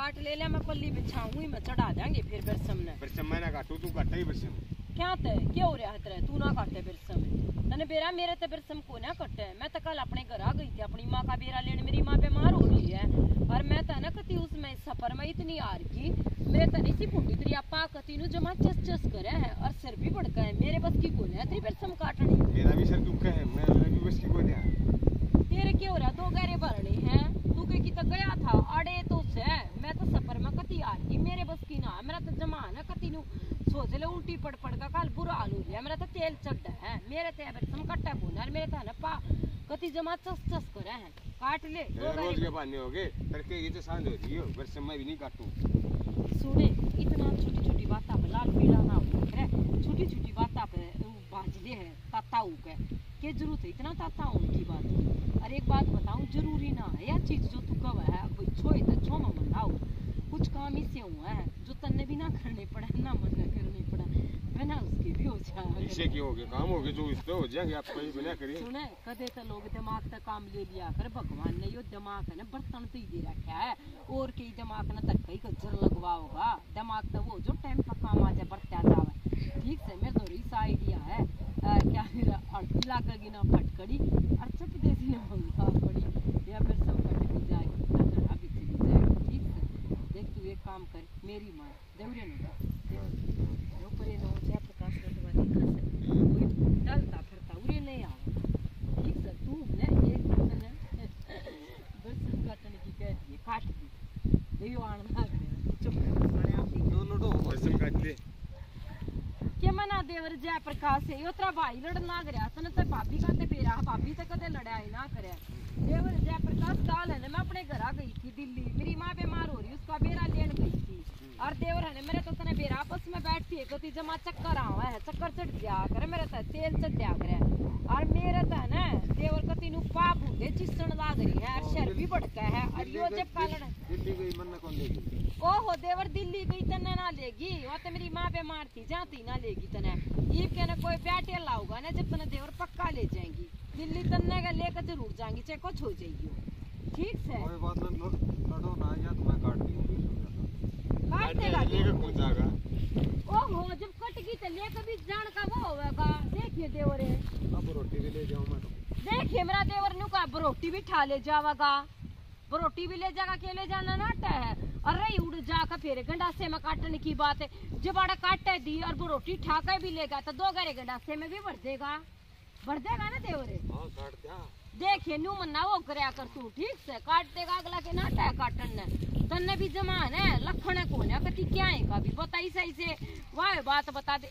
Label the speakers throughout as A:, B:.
A: काट ले ले मैं पल्ली बिछाऊँगी मैं चढ़ा देंगे फिर बिरसम ने।
B: पर समय ना काटू तू काटा ही बरसम।
A: क्या ते? क्या हो रहा है तेरे? तू ना काटे बिरसम। तने बेरा मेरे ते बिरसम को ना कटे। मैं तो कल अपने घर आ गई थी अपनी माँ का बेरा लेने मेरी माँ बीमार हो रही है। और मैं तो ना कती उसमें सफ़र में इतनी आर की मेरे तो नहीं सी फूटी तेरी आपा कती नु जमा चस चस करे है और सिर भी भड़का है। मेरे बस की कोने है तेरी बिरसम काटनी।
B: मेरा भी सर दुख है मैं भी बस की कोई नहीं
A: तेरे क्या हो रहा? दो गहरे भरने हैं। तू के की तो गया था अड़े तो से मैं तो सफ़र में कती आ रही मेरे बस की ना मेरा तो जमा ना कती नु ले उल्टी पड़ पड़ का काल बुरा हाल हो गया। मेरा तो तेल चढ़ है। मेरे ते अबर सम कट्टा को ना मेरे था ना पा कती जमा चस चस करे हैं। काट ले दो
B: रोज के पानी हो गए। तड़के ये तो साँझ हो रही हो। बरसम मैं भी नहीं काटू।
A: सुने इतना छोटी छोटी बात पे लाल पीला ना हो करे छोटी छोटी बात पे बाजले है ताता के के ज़रूरत है? इतना ताता उनकी बात। की और एक बात बताऊँ ज़रूरी ना है यह चीज़ जो तू कब है छोए तो छो में मनाओ कुछ काम इससे हुआ है जो तन्ने भी ना करने पड़े ना मन करने पड़ा। बिना उसके भी हो जाए
B: क्यों हो गए काम हो गए जो इस पे हो जाएँगे आप कहीं बिना करिए।
A: सुने कदे तो लोग दिमाग तक काम ले लिया कर भगवान ने यो दिमाग है ना बर्तन तो ही दे रखा है। और कई दिमाग ना तक कई कज्जर लगवा होगा। दिमाग तो वो जो टाइम पर काम आ जाए बरत्या जावे। ठीक से मेरे तो इस आइडिया है। क्या मेरा अड़की लागेगी ना फटकड़ी और चप देसी ना मंगा पड़ी या फिर सब कट भी जाएगी ना जरा भी चली जाएगी ठीक से काम कर मेरी माँ देवरे ने नो जय प्रकाश देखा से कोई डलता फिरता उरे नहीं आवा ठीक से तू ने एक ने बस काटने की कह दिए काट दी देवी आण ना गया। चुप कर सारे आप ही।
B: बरसम काट ले
A: के मना देवर जय प्रकाश है? यो तेरा भाई लड़ ना गया सन ते भाभी का ते बेरा भाभी ते कदे लड़ाया ही ना करे देवर जय प्रकाश काल है ना मैं अपने घर आ गई थी दिल्ली मेरी माँ बीमार हो रही उसका बेरा लेन गई थी और देवर है मेरे तो तने बेरा आपस में बैठती है कति जमा चक्कर आवा है चक्कर चढ़ जा करे मेरे तो तेल चढ़ करे। और मेरे तो है ना देवर कति नु पाप हुए चिसण लाग रही है और शर भी भड़का है और यो जब कालन
B: दिल्ली गई मन कौन देगी?
A: ओहो देवर दिल्ली गई तने ना लेगी वो तो मेरी माँ बीमार थी जाती ना लेगी तने ये कहने कोई प्याटे लाऊगा ना जब तने देवर पक्का ले जाएँगी। दिल्ली तन्ने का लेकर ज़रूर जाएँगी चाहे कुछ हो जाएगी ठीक से?
C: कोई बात नहीं लड़ो ना या तो मैं काट दी
A: काट देगा
B: लेकर कौन जाएगा
A: ओहो जब तो लेकर भी जान का वो होगा देखिए देवर।
C: अब रोटी भी ले जाऊँ मैं तो।
A: देखिए मेरा देवर नु का बरोटी भी ठा ले जावागा। बरोटी भी ले जाएगा के ले जाना नाटा है। रही उड़ जाकर फिर गंडासे में काटने की बात है। जब आड़ा काटे दी और बरोटी ठाकर भी लेगा तो दो गरे गंडासे में भी बढ़ देगा। बढ़ देगा ना देवर?
C: हाँ
A: देखिए नु मन्ना वो करया कर तू ठीक से काट देगा अगला के नाटा है काटन ने। तन्ने भी जमान है लखन को ने कति क्या है का भी बताई सही से। वाह, बात बता दे।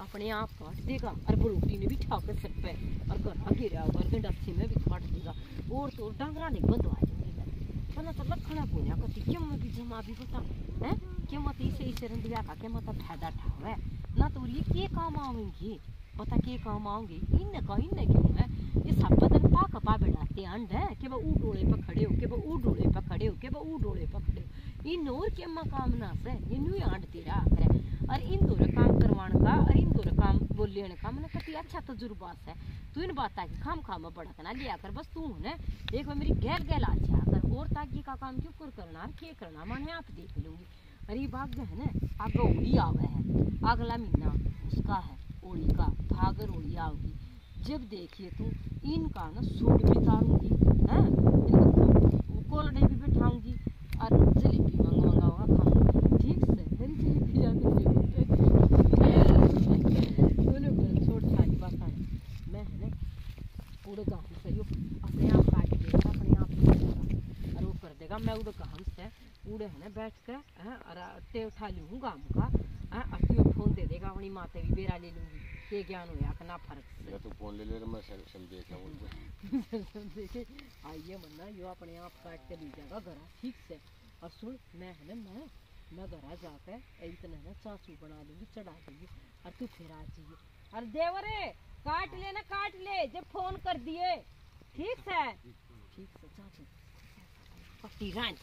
A: अपने आप काट देगा, और बरोटी ने भी ठाकर सर पे, और घर आगे रहा और गंडासी में भी काट देगा। और तो डांगरा नहीं आ जाएँगे तो लखना को ने कति क्या भी जमा भी बता है? क्या मत इसे इसे रंदिया का, क्या मत फ़ायदा ठावे? ना तो ये के काम आवेंगे? पता के काम आऊँगी इन का इन क्यों, है? ये सब बदन पा कपा बैठाते अंड है कि वो डोले पर खड़े हो, के वो ऊ डोले पर खड़े हो, के वो ऊ डोले पर खड़े हो। इन और के अम्मा काम ना से इन ही आंड तेरा करे और इन दो काम करवाण का, और इन दो काम बोलने का मैंने कति अच्छा तजुर्बा है। तू इन बात की खाम खाम भड़कना लिया कर बस तू ने। बार मेरी गैर गैल आ जा कर और ताकि का काम क्यों कर करना के करना मैंने आप देख लूँगी। अरे बाग जो है ना, आगे होली आवे है, अगला महीना उसका है। होली का भागर आओगी। जब देखिए तू इनका ना सूट भी तारूँगी, हैं? भी बिठाऊँगी और जलेबी मंगा खाऊँगी। ठीक से? मेरी जलेबी मैं से अपने आप कर देगा मैं काम से? उड़े, है ना, बैठ के, हैं? और ते उठा लूँ गाँव का। हैं फ़ोन दे देगा अपनी माते भी बेरा ले लूँगी। के ज्ञान होया कि फ़र्क।
B: या तो फ़ोन ले ले मैं सर सम देख रहा हूँ
A: आइए मन्ना यो अपने आप काट के ले जाएगा घर ठीक से। और सुन मैं है ना मैं मैं घर जाकर इतना ना चाचू बना लूँगी चढ़ा दूँगी। और तू फिर आ जाइए। और देवरे काट ले ना काट ले जब फ़ोन कर दिए। ठीक है ठीक। से चाचू। पट्टी रांध